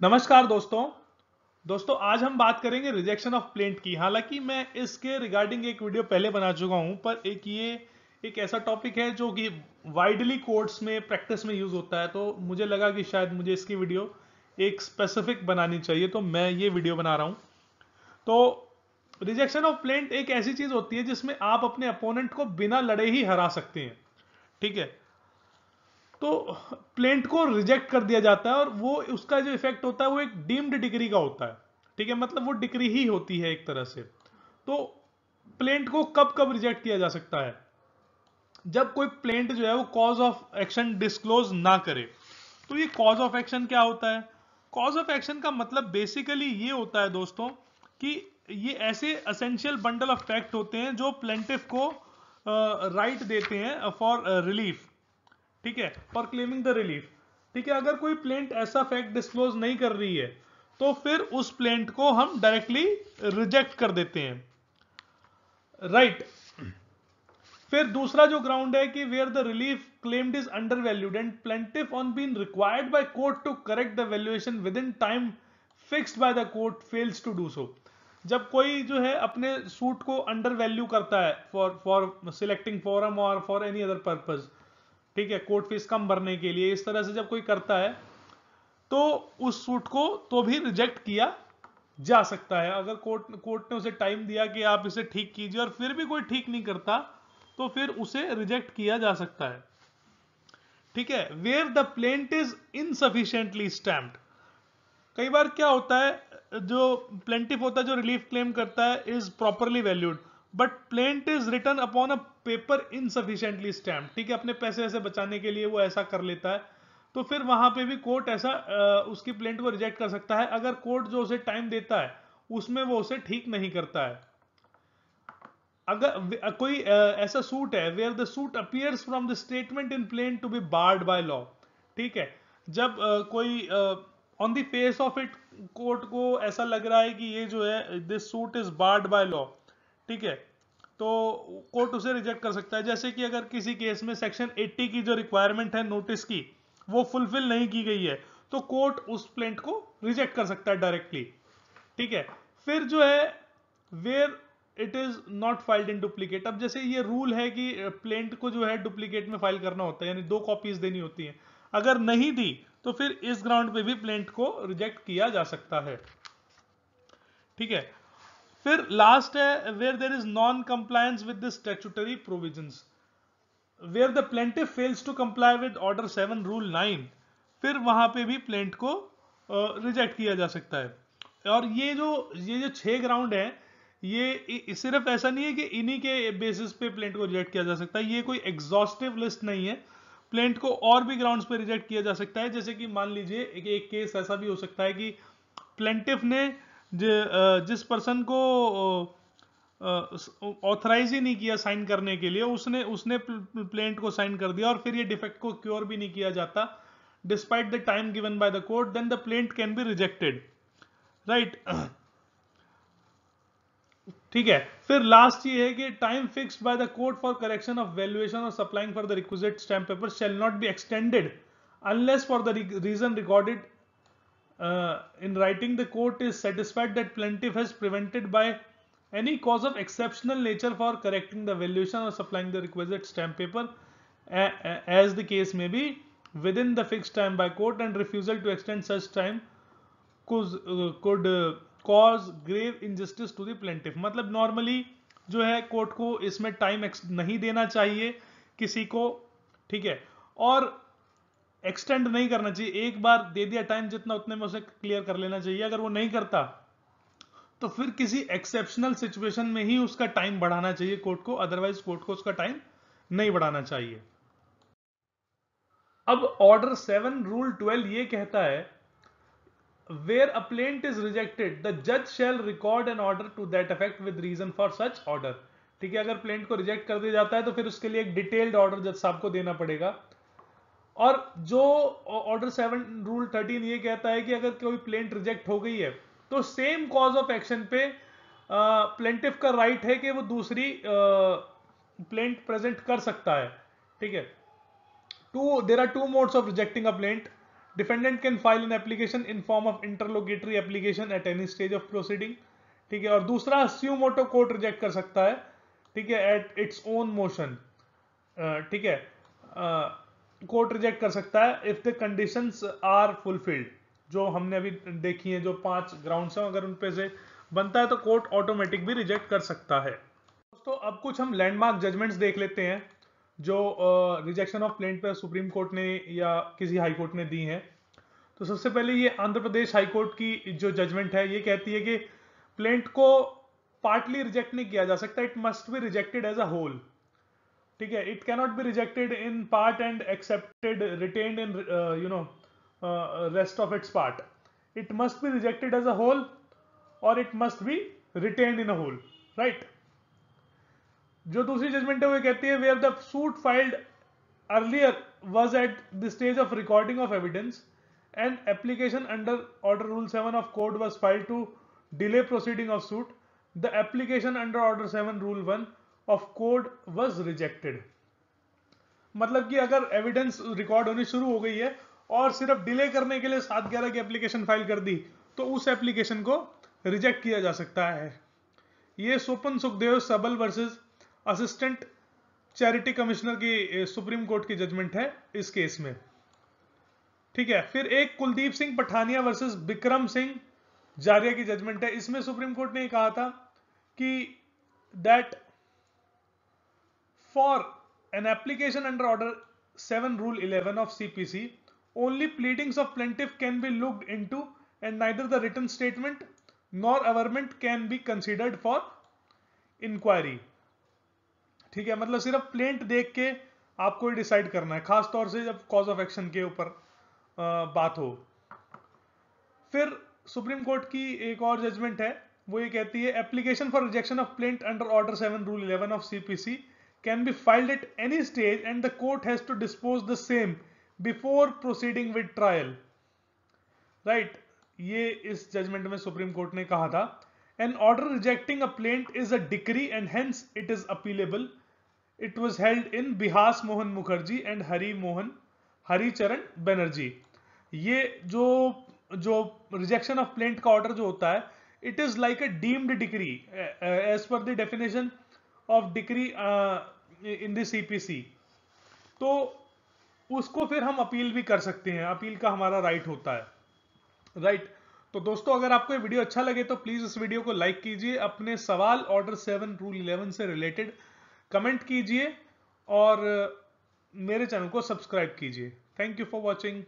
नमस्कार दोस्तों। दोस्तों, आज हम बात करेंगे रिजेक्शन ऑफ़ प्लेंट की। हालाँकि मैं इसके रिगार्डिंग एक वीडियो पहले बना चुका हूँ, पर एक ये, एक ऐसा टॉपिक है जो कि वाइडली कोर्ट्स में प्रैक्टिस में यूज़ होता है तो मुझे लगा कि शायद मुझे इसकी वीडियो एक स्पेसिफिक बनानी चाहिए तो मैं ये वीडियो बना रहा हूँ। तो रिजेक्शन ऑफ़ प्लेंट एक ऐसी चीज़ होती है जिसमें आप अपने अपोनेंट को बिना लड़े ही हरा सकते हैं। ठीक है? तो प्लेंट को रिजेक्ट कर दिया जाता है और वो उसका जो इफ़ेक्ट होता है वो एक डीम्ड डिग्री का होता है। ठीक है मतलब वो डिग्री ही होती है एक तरह से। तो प्लेंट को कब कब रिजेक्ट किया जा सकता है? जब कोई प्लेंट जो है वो कॉज ऑफ़ एक्शन डिस्क्लोज ना करे तो ये कॉज ऑफ़ एक्शन क्या होता है? कॉज ऑफ़ एक्शन का मतलब बेसिकली ये होता है दोस्तों कि ये ऐसे असेंशियल बंडल ऑफ़ फैक्ट होते हैं जो प्लेंटिफ को राइट uh, right देते हैं फॉर रिलीफ ठीक है फॉर क्लेमिंग द रिलीफ ठीक है, अगर कोई प्लेंट ऐसा फैक्ट डिस्क्लोज नहीं कर रही है तो फिर उस प्लेंट को हम डायरेक्टली रिजेक्ट कर देते हैं। Right right. फिर दूसरा जो ग्राउंड है कि where the relief claimed is undervalued and plaintiff on been required by court to correct the valuation within time fixed by the court fails to do so जब कोई जो है अपने सूट को अंडर वैल्यू करता है फॉर फॉर सिलेक्टिंग फॉरम और for any other purpose ठीक है कोर्ट फ़ीस कम भरने के लिए, इस तरह से जब कोई करता है तो उस सूट को तो भी रिजेक्ट किया जा सकता है। अगर कोर्ट कोर्ट ने उसे टाइम दिया कि आप इसे ठीक कीजिए और फिर भी कोई ठीक नहीं करता तो फिर उसे रिजेक्ट किया जा सकता है। ठीक है where the plaint is insufficiently stamped कई बार क्या होता है, जो प्लेंटिव होता है, जो रिलीफ क्लेम करता है is properly valued but plaint is return upon a paper insufficiently stamp ठीक है, अपने पैसे ऐसे बचाने के लिए वो ऐसा कर लेता है। तो फिर वहाँ पे भी कोर्ट ऐसा उसकी प्लेंट को रिजेक्ट कर सकता है। अगर कोर्ट जो उसे टाइम देता है, उसमें वो उसे ठीक नहीं करता है। अगर कोई ऐसा सूट है where the suit appears from the statement in plain to be barred by law ठीक है, जब कोई on the face of it court को ऐसा लग रहा है कि ये जो है this suit is barred by law ठीक है तो कोर्ट उसे रिजेक्ट कर सकता है। जैसे कि अगर किसी केस में सेक्शन 80 की जो रिक्वायरमेंट है नोटिस की, वो फुलफिल नहीं की गई है तो कोर्ट उस प्लेंट को रिजेक्ट कर सकता है डायरेक्टली ठीक है? फिर जो है where it is not filed in duplicate अब जैसे ये रूल है कि प्लेंट को जो है डुप्लीकेट में फ़ाइल करना होता है, यानी दो कॉपीज देनी होती है। अगर नहीं दी तो फिर इस ग्राउंड पे भी प्लेंट को रिजेक्ट किया जा सकता है। ठीक है? फिर लास्ट है where there is non compliance with the statutory provisions where the plaintiff fails to comply with order seven rule nine फिर वहाँ पे भी प्लेंट को रिजेक्ट किया जा सकता है। और ये जो ये जो छह ग्राउंड है ये सिर्फ़ ऐसा नहीं है कि इन्हीं के बेसिस पे प्लेंट को रिजेक्ट किया जा सकता है। ये कोई एग्जॉस्टिव लिस्ट नहीं है। प्लेंट को और भी ग्राउंड्स पे रिजेक्ट किया जा सकता है। जैसे कि मान लीजिए एक, एक केस ऐसा भी हो सकता है कि प्लेंटिव ने जिस पर्सन को ऑथराइज ही नहीं किया साइन करने के लिए, उसने उसने प्लेंट को साइन कर दिया और फिर ये डिफेक्ट को क्योर भी नहीं किया जाता। Despite the time given by the court then the plaint can be rejected right ठीक है? फिर लास्ट ये है कि time fix by the court for correction of valuation और supplying for the requisite stamp paper shall not be extended unless for the reason recorded uh, in writing the court is satisfied that plaintiff has prevented by any cause of exceptional nature for correcting the valuation or supplying the requisite stamp paper as the case may be within the fixed time by court and refusal to extend such time could, uh, could uh, cause grave injustice to the plaintiff मतलब normally जो है court को इसमें time नहीं देना चाहिए किसी को ठीक है और एक्सटेंड नहीं करना चाहिए। एक बार दे दिया टाइम जितना उतने में उसे क्लियर कर लेना चाहिए। अगर वो नहीं करता तो फिर किसी एक्सेप्शनल सिचुएशन में ही उसका टाइम बढ़ाना चाहिए कोर्ट को। अदरवाइज़ कोर्ट को उसका टाइम नहीं बढ़ाना चाहिए। अब ऑर्डर सेवन रूल ट्वेल्व ये कहता है where a plaint is rejected the जज shall record an order to that effect with reason for such order ठीक है, अगर प्लेंट को रिजेक्ट कर दिया जाता है तो फिर उसके लिए एक डिटेल्ड ऑर्डर जज साहब को देना पड़ेगा। और जो ऑर्डर सेवन रूल थर्टीन ये कहता है कि अगर कोई प्लेंट रिजेक्ट हो गई है तो सेम कॉज ऑफ़ एक्शन पे प्लेंटिव का राइट right है कि वो दूसरी प्लेंट प्रेजेंट कर सकता है। ठीक है? Two there are two modes of rejecting a plaint defendant can file an application in form of interrogatory application at any stage of proceeding ठीक है? और दूसरा स्यूमोटो कोर्ट रिजेक्ट कर सकता है। ठीक है? एट इट्स ओन मोशन ठीक है? कोर्ट रिजेक्ट कर सकता है if the conditions are fulfilled जो हमने अभी देखी है, जो पाँच ग्राउंड्स हैं, अगर उन पे से बनता है तो कोर्ट ऑटोमेटिक भी रिजेक्ट कर सकता है। दोस्तों, अब कुछ हम लैंडमार्क जजमेंट्स देख लेते हैं, जो रिजेक्शन ऑफ़ प्लेंट पर सुप्रीम कोर्ट ने या किसी हाई कोर्ट ने दी हैं। तो सबसे पहले ये आंध्र प्रदेश हाई कोर्ट की जो जजमेंट है, ये कहती है कि प्लेंट को पार्टली रिजेक्ट नहीं किया जा सकता it must be rejected as a whole ठीक है it cannot be rejected in part and accepted retained in you know rest of its part it must be rejected as a whole और it must be retained in a whole right जो दूसरी judgment है वो कहती है where the suit filed earlier was at the stage of recording of evidence and application under order rule seven of code was filed to delay proceeding of suit the application under order seven rule one of code was rejected मतलब कि अगर evidence record होनी शुरू हो गई है और सिर्फ़ डिले करने के लिए सात ग्यारह की एप्लीकेशन फ़ाइल कर दी तो उस एप्लीकेशन को रिजेक्ट किया जा सकता है। ये Sopan Sukhdev Sabal versus assistant charity commissioner की सुप्रीम कोर्ट की जजमेंट है इस केस में। ठीक है, फिर एक कुलदीप सिंह पठानिया वर्सेस बिक्रम सिंह जारिया की जजमेंट है। इसमें सुप्रीम कोर्ट ने कहा था कि that for an application under order seven rule eleven of CPC only pleadings of plaintiff can be looked into and neither the return statement nor averment can be considered for inquiry ठीक है मतलब सिर्फ़ plaint देख के आपको decide करना है, खास तौर से जब कॉज ऑफ़ एक्शन के ऊपर बात हो। फिर सुप्रीम कोर्ट की एक और जजमेंट है, वो ये कहती है application for rejection of plaint under order seven rule eleven of CPC can be filed at any stage and the court has to dispose the same before proceeding with trial right ये इस judgement में supreme court ने कहा था an order rejecting a plaint is a decree and hence it is appealable it was held in Bihas Mohan Mukherjee and Hari Mohan Haricharan Banerjee ये जो जो rejection of plaint का order जो होता है it is like a deemed degree as per the definition of degree in the CPC तो उसको फिर हम अपील भी कर सकते हैं। अपील का हमारा राइट होता है। राइट? तो दोस्तों, अगर आपको ये वीडियो अच्छा लगे तो प्लीज़ इस वीडियो को लाइक कीजिए। अपने सवाल ऑर्डर सेवन रूल इलेवन से रिलेटेड कमेंट कीजिए। और मेरे चैनल को सब्सक्राइब कीजिए। Thank you for watching